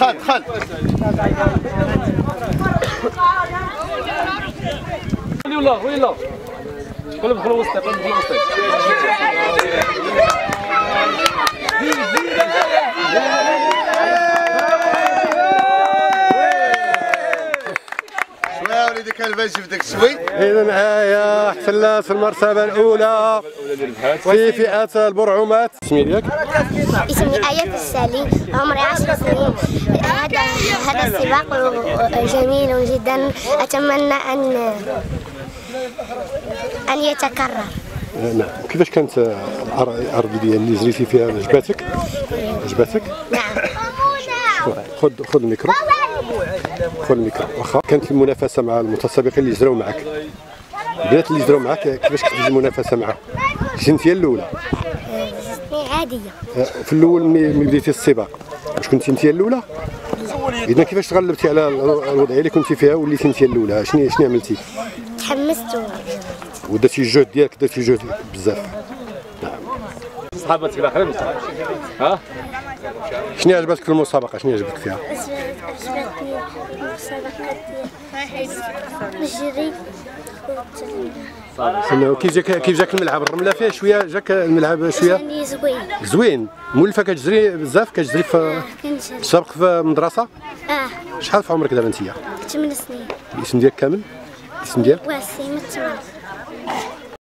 دخلوا وسط. وليدي كان البان شفتك شوي إذا معايا حفلة في المرتبة الأولى في فئة البرعومات. اسمي ديالك؟ اسمي آية السالي. عمري عشر سنين. هذا هذا السباق جميل جدا. أتمنى أن أن يتكرر. نعم. كيفاش كانت الأرض ديال اللي جريتي فيها؟ عجباتك؟ عجباتك؟ نعم. خذ خذ الميكرو. خذ الميكرو واخا كانت المنافسة مع المتسابقين اللي جراو معك البنات اللي جراو معك كيفاش كانت المنافسة معهم؟ كنتي هي الأولى. عادية. في الأول ملي بديتي السباق واش كنتي انت هي الأولى؟ إذا كيفاش تغلبتي على الوضعية اللي كنتي فيها وليتي انت هي الأولى؟ شنو شنو عملتي؟ تحمست. ودرتي الجهد ديالك درتي جهد بزاف. صحابتك الأخرين؟ ها؟ شنو عجبتك في المسابقة؟ شنو عجبك فيها؟ عجبتني مسابقة الجري انه كيف جاك كيف جاك الملعب؟ الرملة فيه شوية جاك الملعب شوية؟ زوين. زوين مولفة كتجري بزاف؟ كتجري في السابق في المدرسة آه. شحال في عمرك دابا انت 8 سنين. الاسم ديالك كامل؟ الاسم ديالك؟ واسي متمر